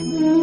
Mm-hmm.